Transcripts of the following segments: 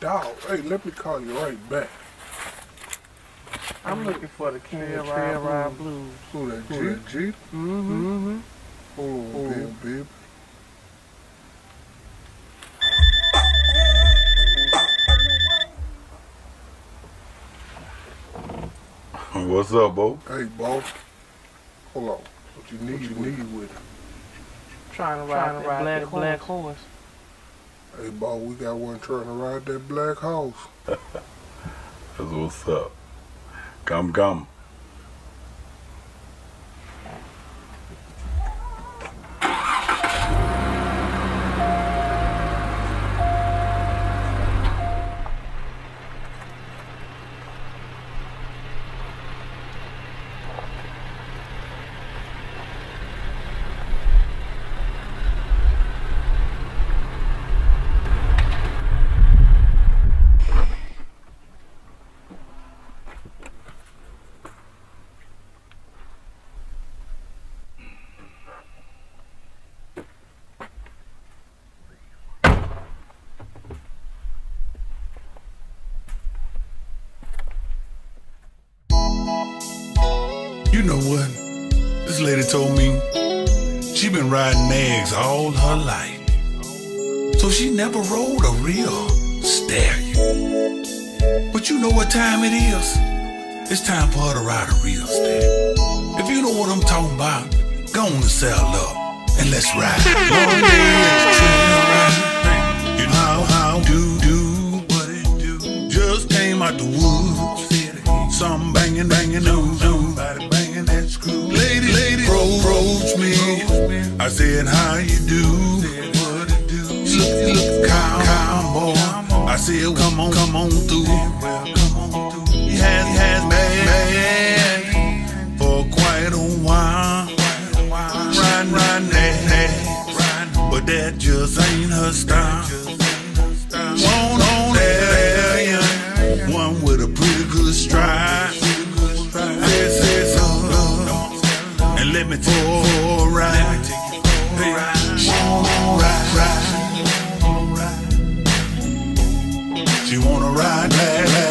Dog, hey, let me call you right back. I'm looking for the King Trail of Trail Ride Ride Blues. Who that, G? Who That G? Mm-hmm. Hold on, Hold baby, on. baby. What's up, Bo? Hey, boss. Hold on. What you need, what you need with it? Trying to ride, that black, black horse. Hey, boy, we got one trying to ride that black horse. That's what's up. Come, come. You know what? This lady told me she been riding nags all her life. So she never rode a real stallion. But you know what time it is? It's time for her to ride a real stallion. If you know what I'm talking about, go on and saddle up and let's ride. Long legs, trail. You know how do do what it do. Just came out the woods. Some banging, banging, do Somebody banging that screw. Lady, lady, approach me. I said, how you do? What it do? Look, look calm. I said, come on, come on through. He has, has been for quite a while. Riding, riding that, but that just ain't her style. Won't me take you for a ride. Ride, ride. She wanna ride that black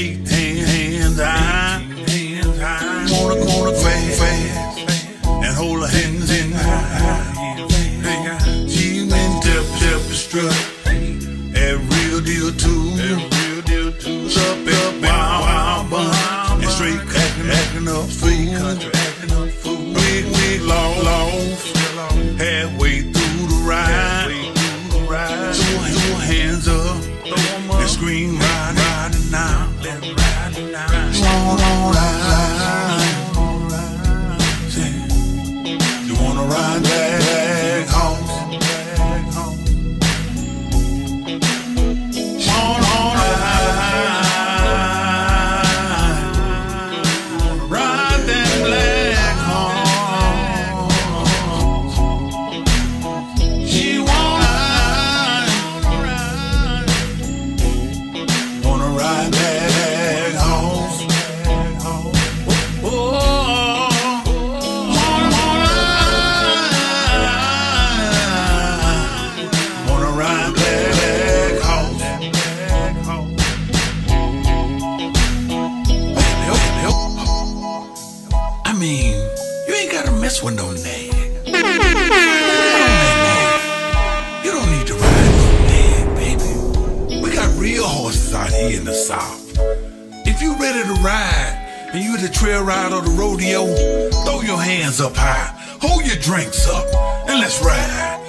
Eight hands high. Wanna corner fast, fast. And hold her hands in high. She went tip, tip, strut. That real deal too. Up, up, gotta mess with no nag. You don't need to ride no nag, baby. We got real horses out here in the South. If you ready to ride and you the trail ride or the rodeo, throw your hands up high. hold your drinks up and let's ride.